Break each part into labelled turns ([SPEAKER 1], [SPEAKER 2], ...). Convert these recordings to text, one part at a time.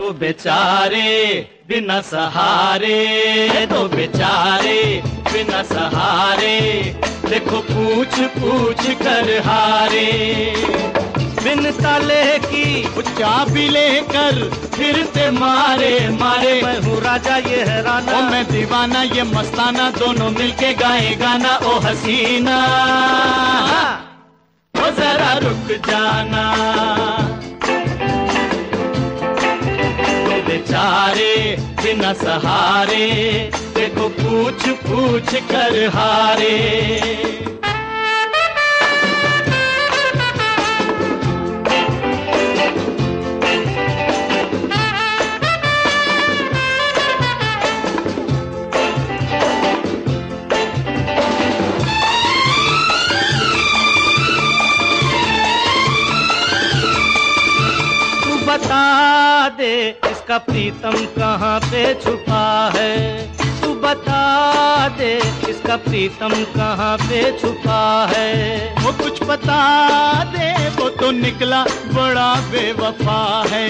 [SPEAKER 1] तो बेचारे बिना सहारे तो बेचारे बिना सहारे देखो पूछ पूछ कर हारे। बिन ताले की चाबी लेकर फिरते मारे मारे।
[SPEAKER 2] मैं हूँ राजा ये है राना
[SPEAKER 1] ओ मैं दीवाना ये मस्ताना दोनों मिलके गाए गाना ओ हसीना। ओ जरा रुक जाना। बेचारे बिना सहारे देखो पूछ पूछ कर हारे।
[SPEAKER 2] इसका प्रीतम कहाँ पे छुपा है? तू बता दे इसका प्रीतम कहाँ पे छुपा है?
[SPEAKER 1] वो कुछ बता दे वो तो निकला बड़ा बेवफा है।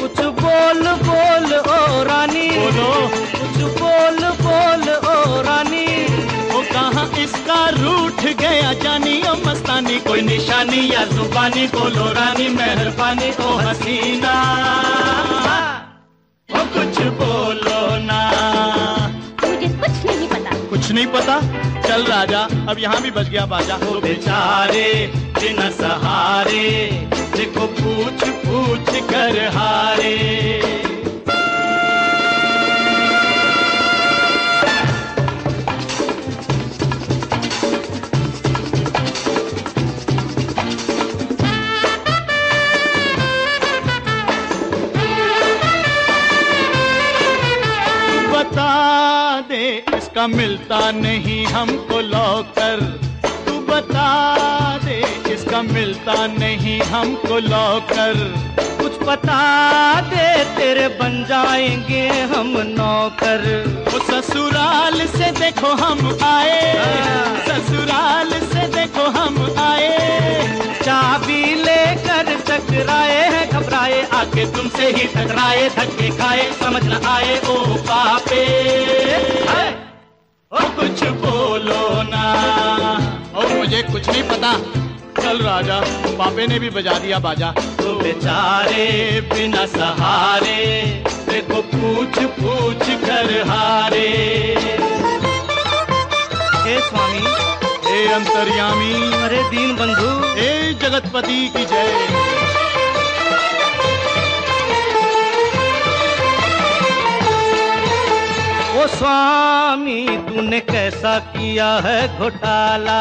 [SPEAKER 2] कुछ बोल बोल ओ रानी।
[SPEAKER 1] बोलो।
[SPEAKER 2] कुछ बोल बोल ओ रानी।
[SPEAKER 1] वो कहाँ इसका रूठ गया जानी ओ मस्तानी। कोई निशानी या जुबानी बोलो रानी मेहरबानी ओ हसीना।
[SPEAKER 3] नहीं पता।
[SPEAKER 1] चल राजा, अब यहाँ भी बच गया बाजा। हो बेचारे दिन सहारे, देखो पूछ पूछ कर हारे। इसका मिलता नहीं हमको लौकर। तू बता दे इसका मिलता नहीं हमको लौकर?
[SPEAKER 2] कुछ बता दे तेरे बन जाएँगे हम नौकर।
[SPEAKER 1] वो ससुराल से देखो हम आए। ससुराल से देखो हम आए।
[SPEAKER 2] चाबी लेकर टकराए हैं घबराए।
[SPEAKER 1] आके तुमसे ही टकराए धक्के खाए समझ न आए। ओ पापे चल राजा पापे ने भी बजा दिया बाजा। तो बेचारे बिना सहारे देखो पूछ पूछ कर हारे।
[SPEAKER 2] हे स्वामी।
[SPEAKER 1] हे अंतर्यामी।
[SPEAKER 2] अरे दीन बंधु।
[SPEAKER 1] हे जगतपति की जय।
[SPEAKER 2] स्वामी तूने कैसा किया है घोटाला?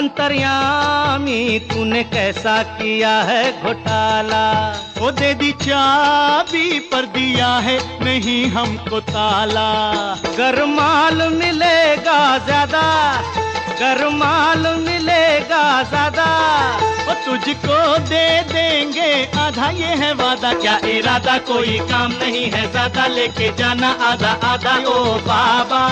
[SPEAKER 2] अंतर्यामी, तूने कैसा किया है घोटाला?
[SPEAKER 1] वो दे दी चाबी पर दिया है, नहीं हमको ताला।
[SPEAKER 2] गर माल मिलेगा ज़्यादा गर माल मिलेगा ज़्यादा।
[SPEAKER 1] वो तुझको दे देंगे आधा, ये है वादा। क्या इरादा, कोई काम नहीं है ज़्यादा, लेके जाना आधा आधा। ओ बाबा।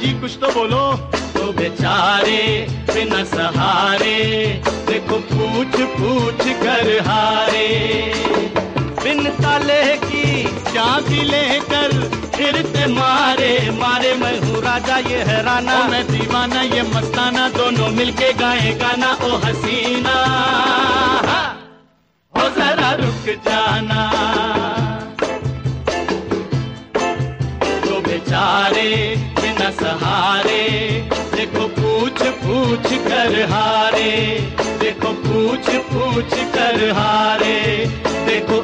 [SPEAKER 1] जी कुछ तो बोलो। तो बेचारे बिना सहारे, देखो पूछ पूछ कर हारे।
[SPEAKER 2] बिन ताले की
[SPEAKER 1] चाबी लेकर फिरते मारे। मारे मैं
[SPEAKER 2] हूँ राजा, ये है राना।
[SPEAKER 1] मैं दीवाना, ये मस्ताना, दोनों मिलके गाए गाना, ओ, हसीना। सहारे देखो पूछ पूछ कर हारे। देखो पूछ पूछ कर हारे। देखो